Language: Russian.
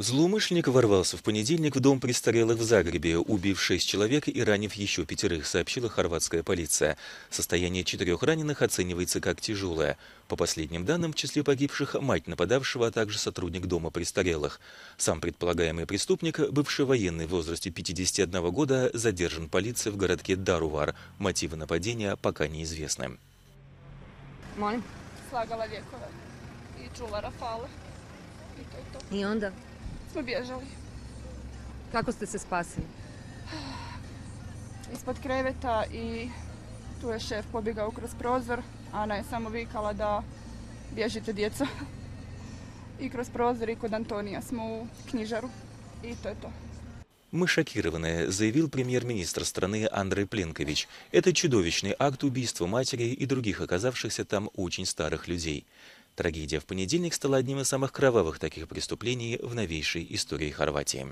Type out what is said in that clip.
Злоумышленник ворвался в понедельник в дом престарелых в Загребе, убив шесть человек и ранив еще пятерых, сообщила хорватская полиция. Состояние четырех раненых оценивается как тяжелое. По последним данным, в числе погибших мать нападавшего, а также сотрудник дома престарелых. Сам предполагаемый преступник, бывший военный в возрасте 51 года, задержан полицией в городке Дарувар. Мотивы нападения пока неизвестны. Molim. slagala lijekove i čula rafale. I to je to. I onda? Smo bježali. Kako ste se spasili? Ispod kreveta i tu je šef pobjegao kroz prozor. Ana je samo vikala da bježite djeco. Kroz prozor i kod Antonija smo u knjižaru. I to je to. Мы шокированы, заявил премьер-министр страны Андрей Пленкович. Это чудовищный акт убийства матери и других оказавшихся там очень старых людей. Трагедия в понедельник стала одним из самых кровавых таких преступлений в новейшей истории Хорватии.